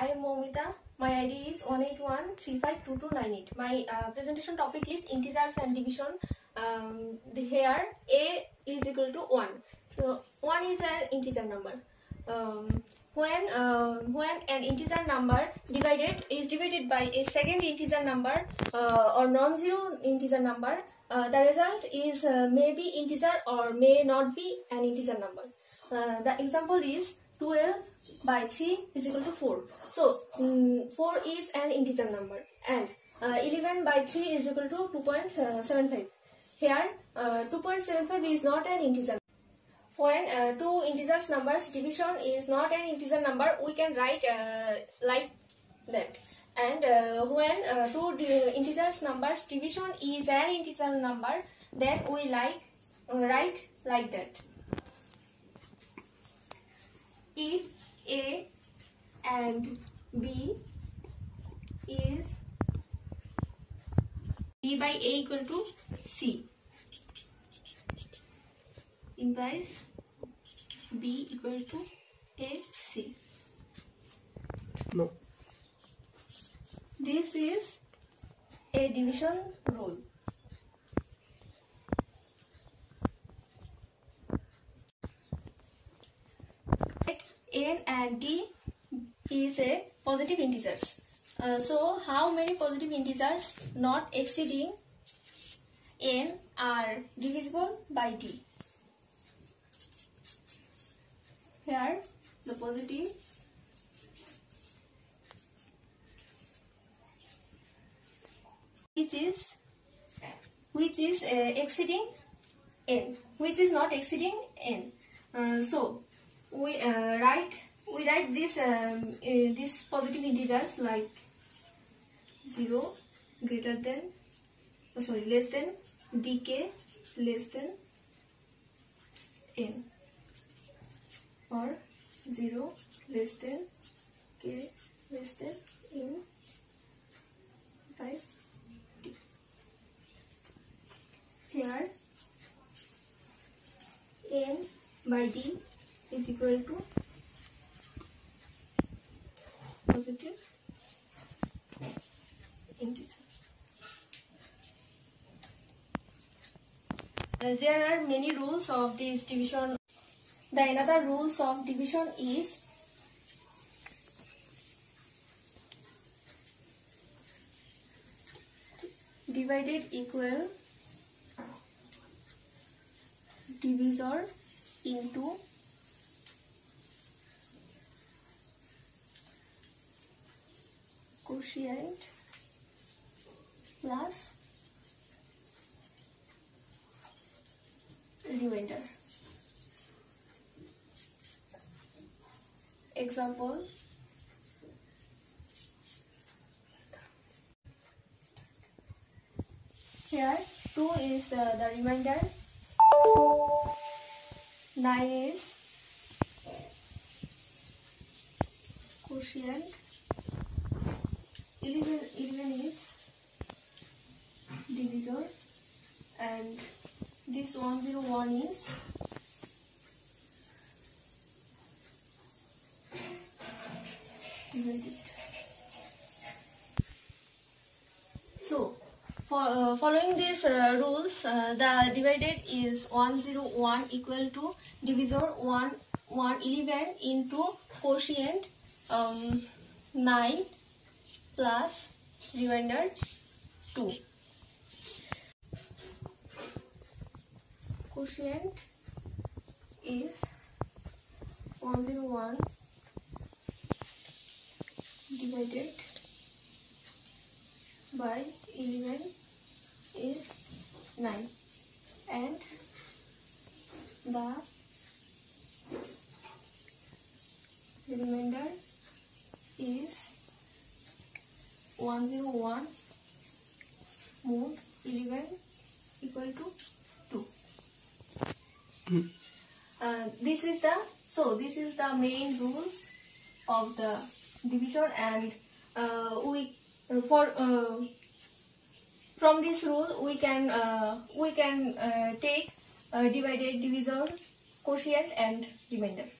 I am Momita. My ID is 181352298. My uh, presentation topic is integers and division. Um, the here a is equal to 1. So 1 is an integer number. Um, when uh, when an integer number divided is divided by a second integer number uh, or non-zero integer number, uh, the result is uh, may be integer or may not be an integer number. Uh, the example is 12 by 3 is equal to 4. So, um, 4 is an integer number and uh, 11 by 3 is equal to 2.75. Here, uh, 2.75 is not an integer. When uh, two integers numbers division is not an integer number, we can write uh, like that. And uh, when uh, two integers numbers division is an integer number, then we like write like that. If A and B is B by A equal to C implies B equal to AC. No. This is a division rule. n and d is a positive integers. Uh, so how many positive integers not exceeding n are divisible by d? Here the positive which is which is uh, exceeding n which is not exceeding n. Uh, so we uh, write we write this um, uh, this positive integers like 0 greater than oh sorry less than dk less than n. Or 0 less than k less than n by d. Here n by d is equal to positive. Uh, there are many rules of this division. The another rules of division is divided equal divisor into quotient plus remainder. Example. Here 2 is uh, the remainder, 9 is quotient 11, 11 is divisor and this 101 is divided. So, for uh, following these uh, rules, uh, the divided is 101 equal to divisor 1, 111 into quotient um, 9 plus remainder 2. Quotient is 101 divided by 11 is 9 and the remainder is 101 mod 11 equal to 2 uh, this is the so this is the main rules of the division and uh, we for uh, from this rule we can uh, we can uh, take uh, divided divisor quotient and remainder